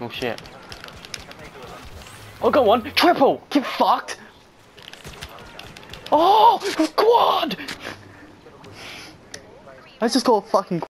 Oh shit. Oh, got one. Triple! Get fucked! Oh! Quad! I just call a fucking